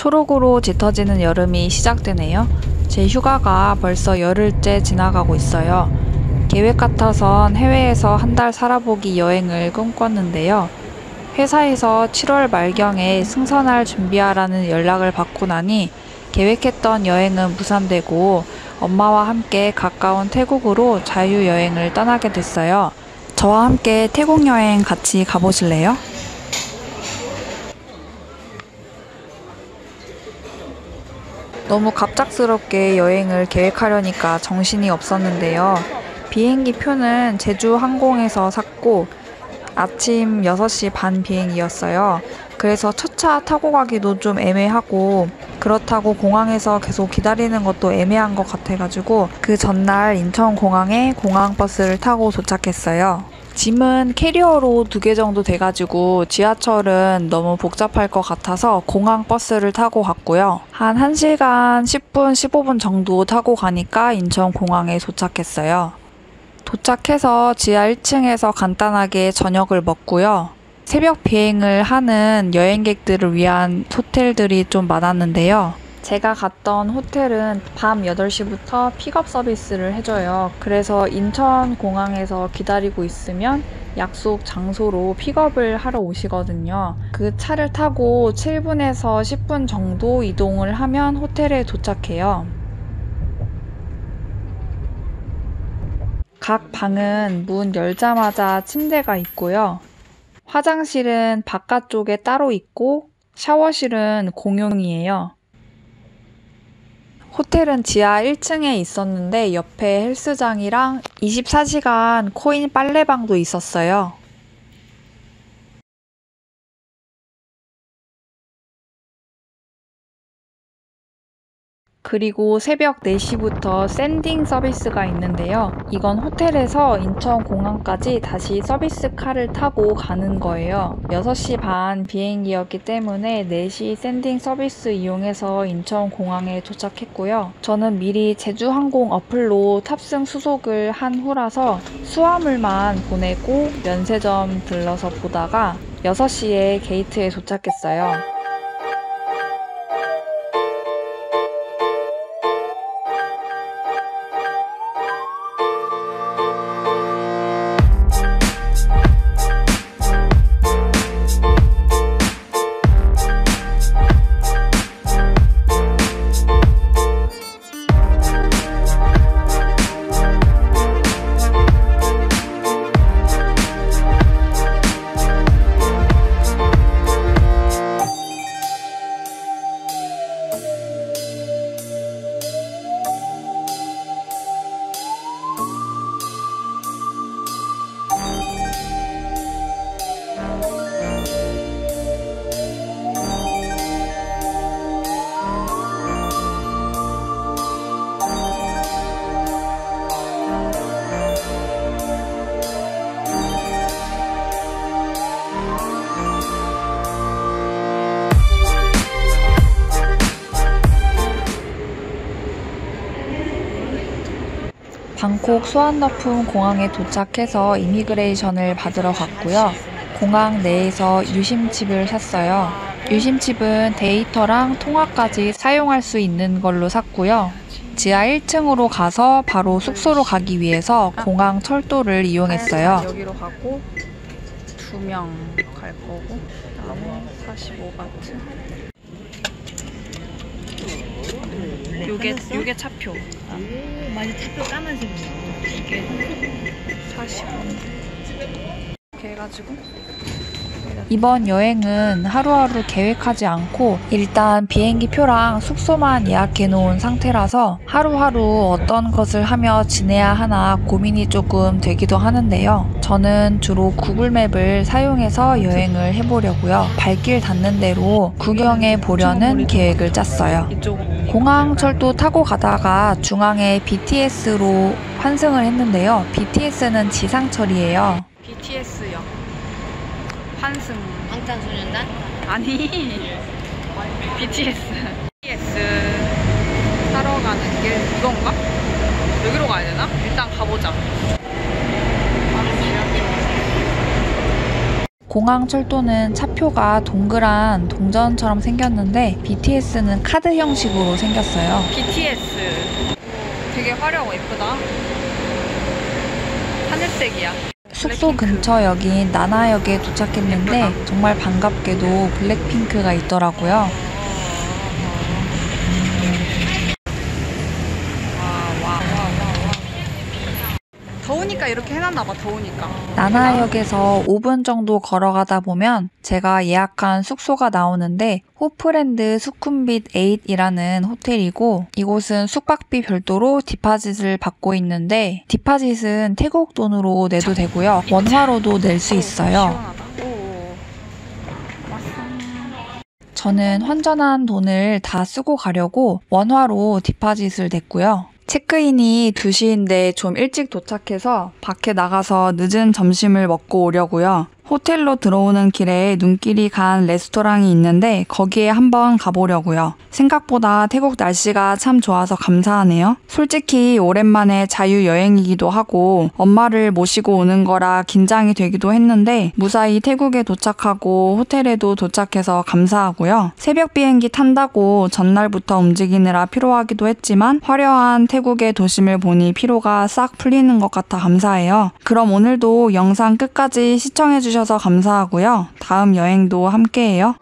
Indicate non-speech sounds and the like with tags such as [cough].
초록으로 짙어지는 여름이 시작되네요. 제 휴가가 벌써 열흘째 지나가고 있어요. 계획 같아선 해외에서 한 달 살아보기 여행을 꿈꿨는데요. 회사에서 7월 말경에 승선할 준비하라는 연락을 받고 나니 계획했던 여행은 무산되고 엄마와 함께 가까운 태국으로 자유여행을 떠나게 됐어요. 저와 함께 태국 여행 같이 가보실래요? 너무 갑작스럽게 여행을 계획하려니까 정신이 없었는데요. 비행기 표는 제주 항공에서 샀고 아침 6시 반 비행이었어요. 그래서 첫 차 타고 가기도 좀 애매하고 그렇다고 공항에서 계속 기다리는 것도 애매한 것 같아가지고 그 전날 인천공항에 공항버스를 타고 도착했어요. 짐은 캐리어로 두 개 정도 돼가지고 지하철은 너무 복잡할 것 같아서 공항 버스를 타고 갔고요. 한 1시간 10분, 15분 정도 타고 가니까 인천공항에 도착했어요. 도착해서 지하 1층에서 간단하게 저녁을 먹고요. 새벽 비행을 하는 여행객들을 위한 호텔들이 좀 많았는데요. 제가 갔던 호텔은 밤 8시부터 픽업 서비스를 해줘요. 그래서 인천공항에서 기다리고 있으면 약속 장소로 픽업을 하러 오시거든요. 그 차를 타고 7분에서 10분 정도 이동을 하면 호텔에 도착해요. 각 방은 문 열자마자 침대가 있고요. 화장실은 바깥쪽에 따로 있고 샤워실은 공용이에요. 호텔은 지하 1층에 있었는데 옆에 헬스장이랑 24시간 코인 빨래방도 있었어요. 그리고 새벽 4시부터 sending 서비스가 있는데요. 이건 호텔에서 인천공항까지 다시 service car를 타고 가는 거예요. 6시 반 비행기였기 때문에 4시 sending 서비스 이용해서 인천공항에 도착했고요. 저는 미리 제주항공 어플로 탑승 수속을 한 후라서 수화물만 보내고 면세점 들러서 보다가 6시에 게이트에 도착했어요. 방콕 수완너품 공항에 도착해서 이미그레이션을 받으러 갔고요. 공항 내에서 유심칩을 샀어요. 유심칩은 데이터랑 통화까지 사용할 수 있는 걸로 샀고요. 지하 1층으로 가서 바로 숙소로 가기 위해서 공항 철도를 이용했어요. 여기로 가고 두 명 갈 거고 그다음에 45바트. 요게 요게 차표. 많이 차표 까만색. 이게 40원. 이렇게 해가지고 이번 여행은 하루하루 계획하지 않고 일단 비행기 표랑 숙소만 예약해 놓은 상태라서 하루하루 어떤 것을 하며 지내야 하나 고민이 조금 되기도 하는데요. 저는 주로 구글맵을 사용해서 여행을 해보려고요. 발길 닿는 대로 구경해 보려는 계획을 짰어요. 공항 철도 타고 가다가 중앙에 BTS로 환승을 했는데요. BTS는 지상철이에요. BTS요. 환승. 방탄소년단? 아니. [laughs] BTS. BTS 타러 가는 길 이건가? 여기로 가야 되나? 일단 가보자. 공항 철도는 차표가 동그란 동전처럼 생겼는데 BTS는 카드 형식으로 생겼어요. BTS. 되게 화려하고 예쁘다. 하늘색이야. 숙소 블랙핑크. 근처 역인 나나역에 도착했는데 정말 반갑게도 블랙핑크가 있더라고요. 더우니까 이렇게 해놨나 봐. 더우니까. 나나역에서 5분 정도 걸어가다 보면 제가 예약한 숙소가 나오는데 호프랜드 수쿰빗 8이라는 호텔이고 이곳은 숙박비 별도로 디파짓을 받고 있는데 디파짓은 태국 돈으로 내도 되고요. 원화로도 낼 수 있어요. 저는 환전한 돈을 다 쓰고 가려고 원화로 디파짓을 냈고요. 체크인이 2시인데 좀 일찍 도착해서 밖에 나가서 늦은 점심을 먹고 오려고요. 호텔로 들어오는 길에 눈길이 간 레스토랑이 있는데 거기에 한번 가보려고요. 생각보다 태국 날씨가 참 좋아서 감사하네요. 솔직히 오랜만에 자유여행이기도 하고 엄마를 모시고 오는 거라 긴장이 되기도 했는데 무사히 태국에 도착하고 호텔에도 도착해서 감사하고요. 새벽 비행기 탄다고 전날부터 움직이느라 피로하기도 했지만 화려한 태국의 도심을 보니 피로가 싹 풀리는 것 같아 감사해요. 그럼 오늘도 영상 끝까지 시청 해주셔서 감사하고요. 다음 여행도 함께해요.